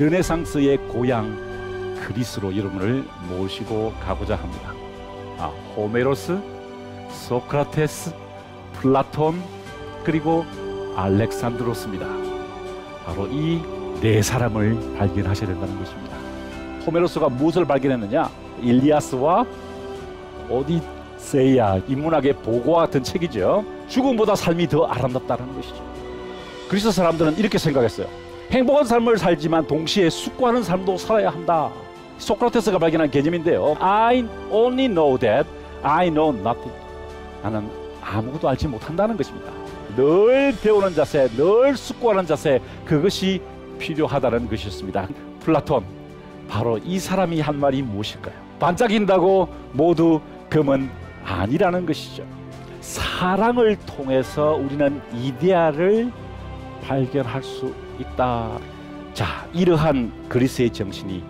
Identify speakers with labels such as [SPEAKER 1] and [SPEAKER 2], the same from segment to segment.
[SPEAKER 1] 르네상스의 고향 그리스로 여러분을 모시고 가고자 합니다. 아, 호메로스, 소크라테스, 플라톤, 그리고 알렉산드로스입니다. 바로 이 네 사람을 발견하셔야 된다는 것입니다. 호메로스가 무엇을 발견했느냐? 일리아스와 오디세이아 인문학의 보고와 같은 책이죠. 죽음보다 삶이 더 아름답다는 것이죠. 그리스 사람들은 이렇게 생각했어요. 행복한 삶을 살지만 동시에 숙고하는 삶도 살아야 한다. 소크라테스가 발견한 개념인데요. I only know that I know nothing. 나는 아무것도 알지 못한다는 것입니다. 늘 배우는 자세, 늘 숙고하는 자세, 그것이 필요하다는 것이었습니다. 플라톤, 바로 이 사람이 한 말이 무엇일까요? 반짝인다고 모두 금은 아니라는 것이죠. 사랑을 통해서 우리는 이데아를 발견할 수 있다. 자, 이러한 그리스의 정신이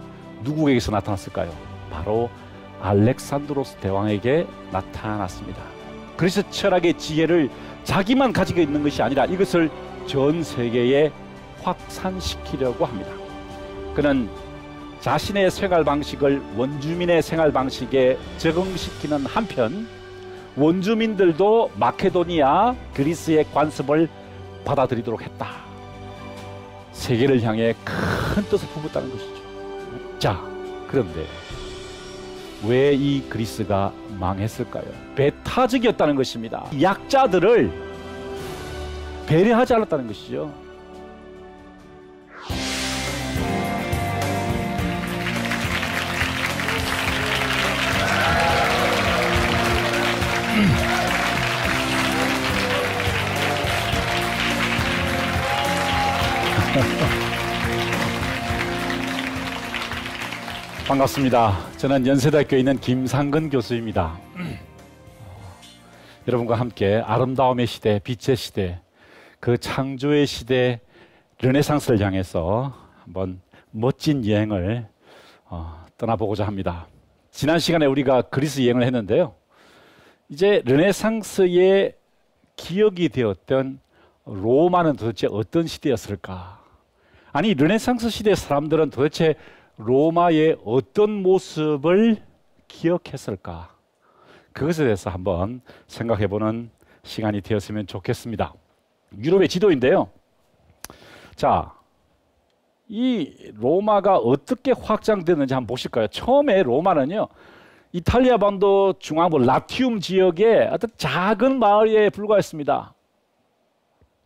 [SPEAKER 1] 누구에게서 나타났을까요? 바로 알렉산드로스 대왕에게 나타났습니다. 그리스 철학의 지혜를 자기만 가지고 있는 것이 아니라 이것을 전 세계에 확산시키려고 합니다. 그는 자신의 생활 방식을 원주민의 생활 방식에 적응시키는 한편 원주민들도 마케도니아 그리스의 관습을 받아들이도록 했다. 세계를 향해 큰 뜻을 품었다는 것이죠. 자, 그런데 왜 이 그리스가 망했을까요? 배타적이었다는 것입니다. 약자들을 배려하지 않았다는 것이죠. 반갑습니다. 저는 연세대학교에 있는 김상근 교수입니다. 여러분과 함께 아름다움의 시대, 빛의 시대, 그 창조의 시대, 르네상스를 향해서 한번 멋진 여행을 어, 떠나보고자 합니다. 지난 시간에 우리가 그리스 여행을 했는데요. 이제 르네상스의 기억이 되었던 로마는 도대체 어떤 시대였을까? 아니 르네상스 시대 사람들은 도대체 로마의 어떤 모습을 기억했을까? 그것에 대해서 한번 생각해 보는 시간이 되었으면 좋겠습니다. 유럽의 지도인데요. 자, 이 로마가 어떻게 확장됐는지 한번 보실까요? 처음에 로마는요, 이탈리아 반도 중앙부 라티움 지역의 어떤 작은 마을에 불과했습니다.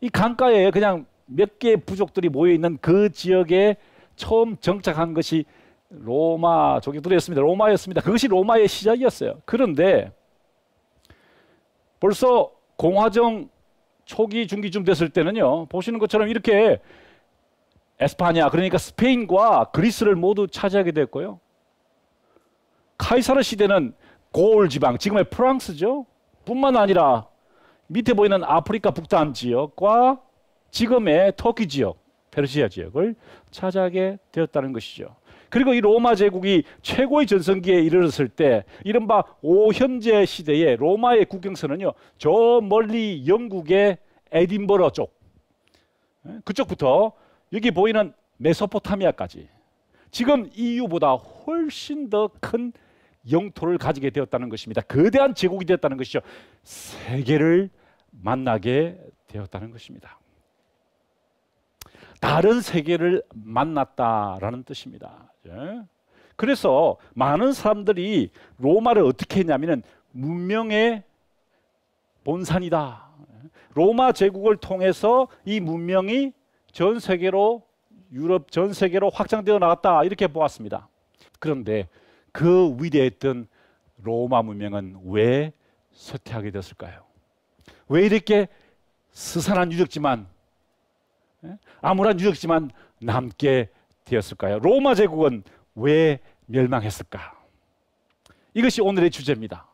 [SPEAKER 1] 이 강가에 그냥 몇 개의 부족들이 모여 있는 그 지역에 처음 정착한 것이 로마 조개들이었습니다. 로마였습니다. 그것이 로마의 시작이었어요. 그런데 벌써 공화정 초기 중기쯤 됐을 때는요. 보시는 것처럼 이렇게 에스파냐 그러니까 스페인과 그리스를 모두 차지하게 됐고요. 카이사르 시대는 고을 지방 지금의 프랑스죠. 뿐만 아니라 밑에 보이는 아프리카 북단 지역과 지금의 터키 지역 페르시아 지역을 차지하게 되었다는 것이죠. 그리고 이 로마 제국이 최고의 전성기에 이르렀을 때 이른바 오현재 시대의 로마의 국경선은요. 저 멀리 영국의 에딘버러 쪽 예, 그쪽부터 여기 보이는 메소포타미아까지 지금 EU보다 훨씬 더 큰 영토를 가지게 되었다는 것입니다. 거대한 제국이 되었다는 것이죠. 세계를 만나게 되었다는 것입니다. 다른 세계를 만났다라는 뜻입니다. 예? 그래서 많은 사람들이 로마를 어떻게 했냐면은 문명의 본산이다. 로마 제국을 통해서 이 문명이 전 세계로 유럽 전 세계로 확장되어 나갔다 이렇게 보았습니다. 그런데 그 위대했던 로마 문명은 왜 쇠퇴하게 됐을까요? 왜 이렇게 스산한 유적지만 예? 암울한 유적지만 남게 되었을까요? 로마 제국은 왜 멸망했을까? 이것이 오늘의 주제입니다.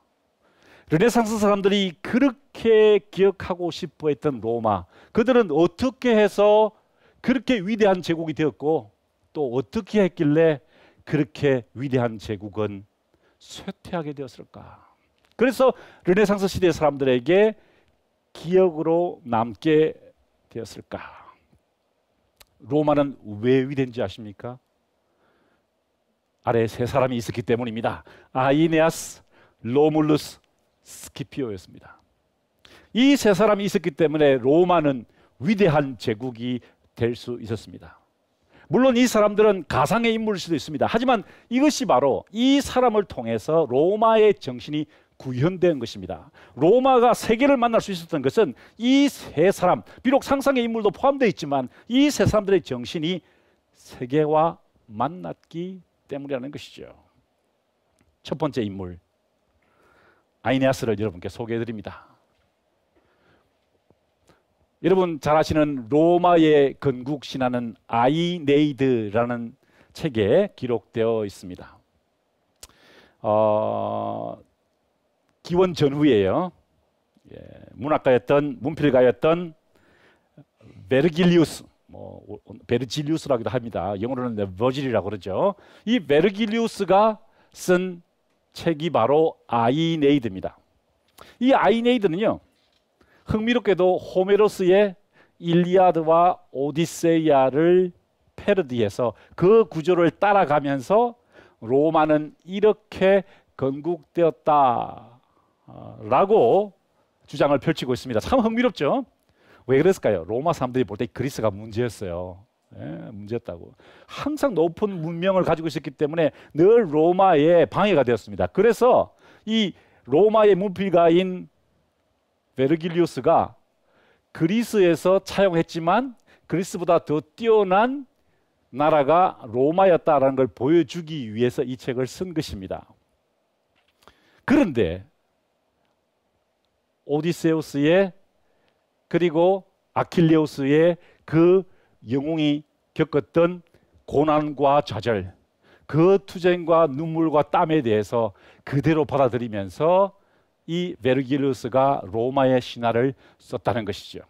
[SPEAKER 1] 르네상스 사람들이 그렇게 기억하고 싶어 했던 로마, 그들은 어떻게 해서 그렇게 위대한 제국이 되었고 또 어떻게 했길래 그렇게 위대한 제국은 쇠퇴하게 되었을까? 그래서 르네상스 시대 사람들에게 기억으로 남게 되었을까? 로마는 왜 위대한지 아십니까? 아래 세 사람이 있었기 때문입니다. 아이네아스, 로물루스, 스키피오였습니다. 이 세 사람이 있었기 때문에 로마는 위대한 제국이 될 수 있었습니다. 물론 이 사람들은 가상의 인물일 수도 있습니다. 하지만 이것이 바로 이 사람을 통해서 로마의 정신이 구현된 것입니다. 로마가 세계를 만날 수 있었던 것은 이 세 사람, 비록 상상의 인물도 포함되어 있지만 이 세 사람들의 정신이 세계와 만났기 때문이라는 것이죠. 첫 번째 인물 아이네아스를 여러분께 소개해 드립니다. 여러분 잘 아시는 로마의 건국 신화는 아이네이드라는 책에 기록되어 있습니다. 어, 기원 전후에요. 예, 문학가였던 문필가였던 베르길리우스, 뭐 베르질리우스라고도 합니다. 영어로는 버질이라고 그러죠. 이 베르길리우스가 쓴 책이 바로 아이네이드입니다. 이 아이네이드는요. 흥미롭게도 호메로스의 일리아드와 오디세이아를 패러디해서 그 구조를 따라가면서 로마는 이렇게 건국되었다 라고 주장을 펼치고 있습니다. 참 흥미롭죠? 왜 그랬을까요? 로마 사람들이 볼 때 그리스가 문제였어요. 예, 문제였다고. 항상 높은 문명을 가지고 있었기 때문에 늘 로마의 방해가 되었습니다. 그래서 이 로마의 문필가인 베르길리우스가 그리스에서 차용했지만 그리스보다 더 뛰어난 나라가 로마였다라는 걸 보여주기 위해서 이 책을 쓴 것입니다. 그런데 오디세우스의 그리고 아킬레우스의 그 영웅이 겪었던 고난과 좌절, 그 투쟁과 눈물과 땀에 대해서 그대로 받아들이면서 이 베르길루스가 로마의 신화를 썼다는 것이죠.